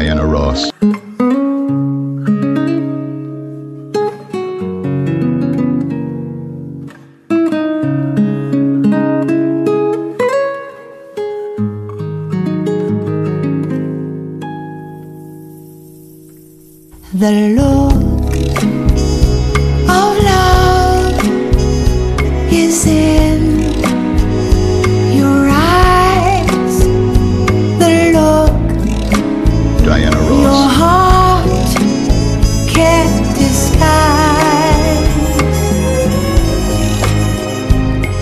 Diana Ross. The look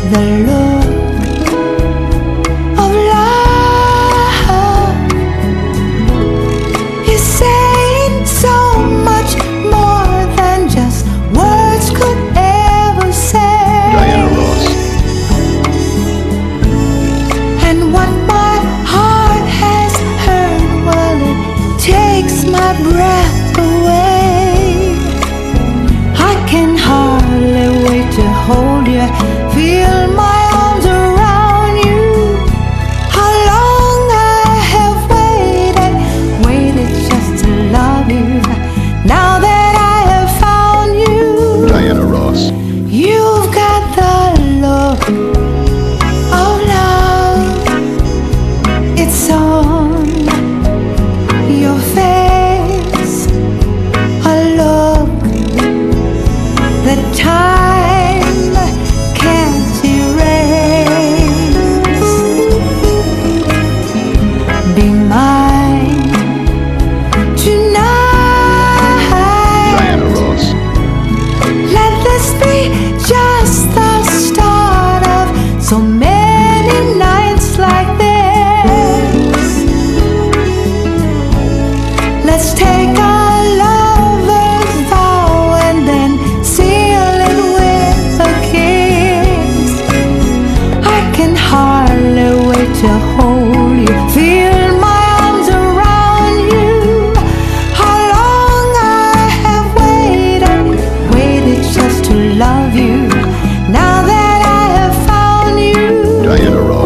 The look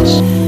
house.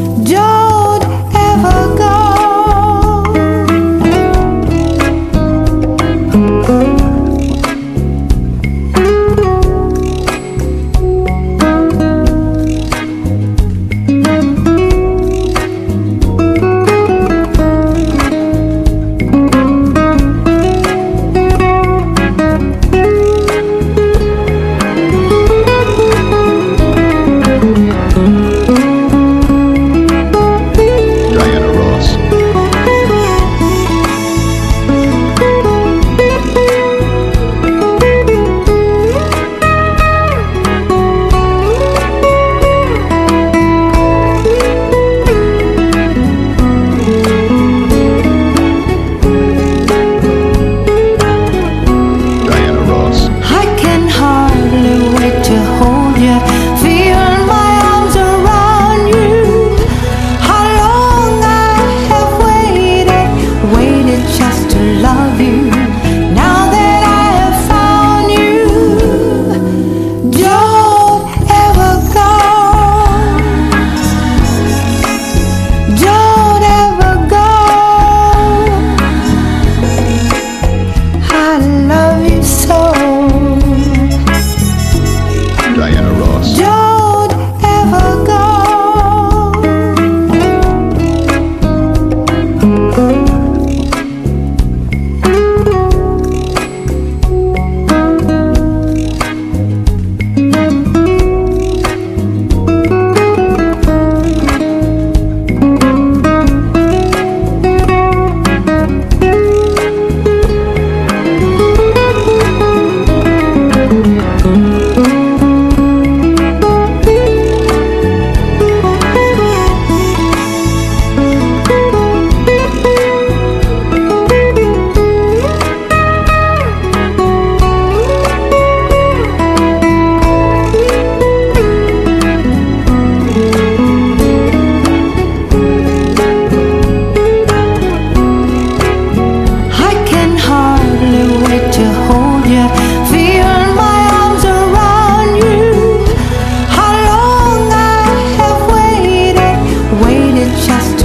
Diana Ross. Don't